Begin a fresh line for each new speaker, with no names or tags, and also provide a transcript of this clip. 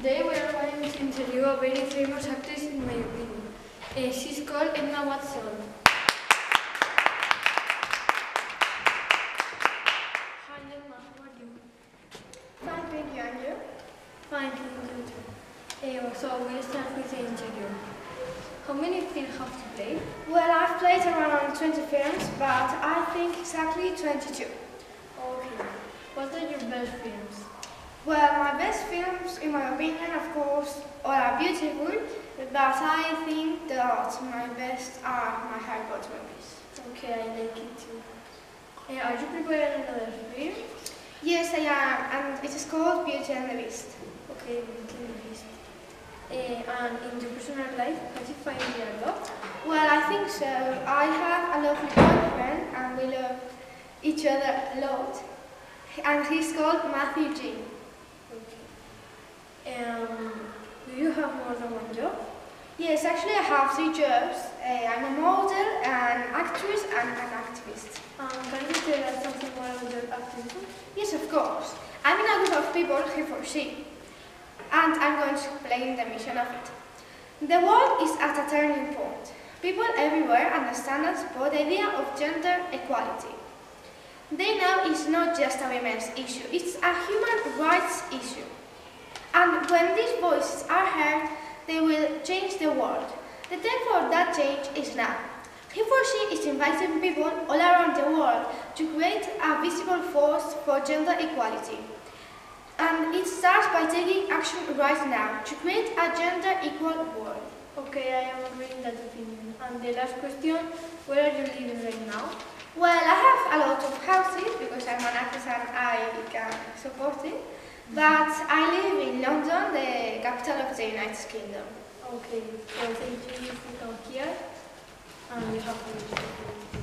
Today we are going to interview a very famous actress in my opinion. Uh, she's called Emma Watson. Hi Emma, how are you?
Fine, thank you, and you?
Fine, thank you too. Uh, so we'll start with the interview. How many films have you played?
Well, I've played around 20 films, but I think exactly 22.
Okay. What are your best films?
Well, my best films, in my opinion, of course, all are beautiful, but I think that my best are my Harry Potter movies.
Okay, I like it too. Uh, are you preparing another film?
Yes, I am, and it is called Beauty and the Beast.
Okay, Beauty and the Beast. Uh, and in your personal life, do you find your love?
Well, I think so. I have a lovely boyfriend, and we love each other a lot. And he's called Matthew G.
Okay. Um, do you have more than one job?
Yes, actually I have three jobs. Uh, I'm a model, an actress, and an activist.
Um, can you tell us something more about your activism?
Yes, of course. I'm in a group of people HeForShe, and I'm going to explain the mission of it. The world is at a turning point. People everywhere understand and support the idea of gender equality. They know it's not just a women's issue, it's a human rights issue. And when these voices are heard, change the world. The time for that change is now. HeForShe is inviting people all around the world to create a visible force for gender equality. And it starts by taking action right now to create a gender equal world.
Okay, I am agreeing that opinion. And the last question, where are you living right now?
Well, I have a lot of houses because I'm an actress and I can support it. But I live in London, the capital of the United Kingdom.
Okay, so thank you for coming here. And you have day.